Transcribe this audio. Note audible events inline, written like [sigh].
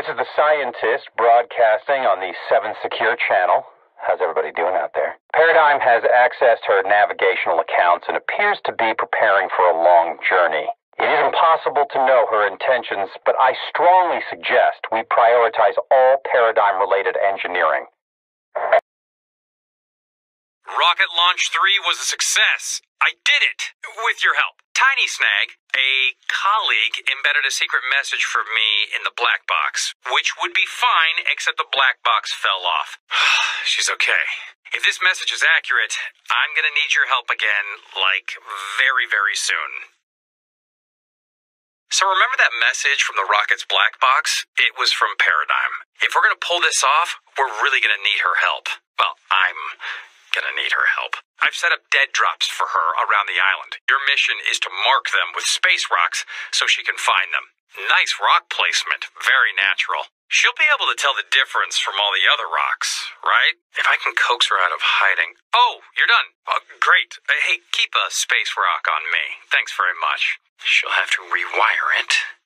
This is the scientist broadcasting on the 7 Secure channel. How's everybody doing out there? Paradigm has accessed her navigational accounts and appears to be preparing for a long journey. It is impossible to know her intentions, but I strongly suggest we prioritize all paradigm related engineering. Rocket Launch 3 was a success. I did it! With your help. Tiny Snag, a colleague, embedded a secret message for me in the black box, which would be fine except the black box fell off. [sighs] She's okay. If this message is accurate, I'm gonna need your help again, like, very, very soon. So remember that message from the Rocket's black box? It was from Paradigm. If we're gonna pull this off, we're really gonna need her help. Well, I'm gonna need her help. I've set up dead drops for her around the island. Your mission is to mark them with space rocks so she can find them. Nice rock placement, very natural. She'll be able to tell the difference from all the other rocks, right? If I can coax her out of hiding. Oh, you're done. Oh, great. Uh, hey, keep a space rock on me. Thanks very much. She'll have to rewire it.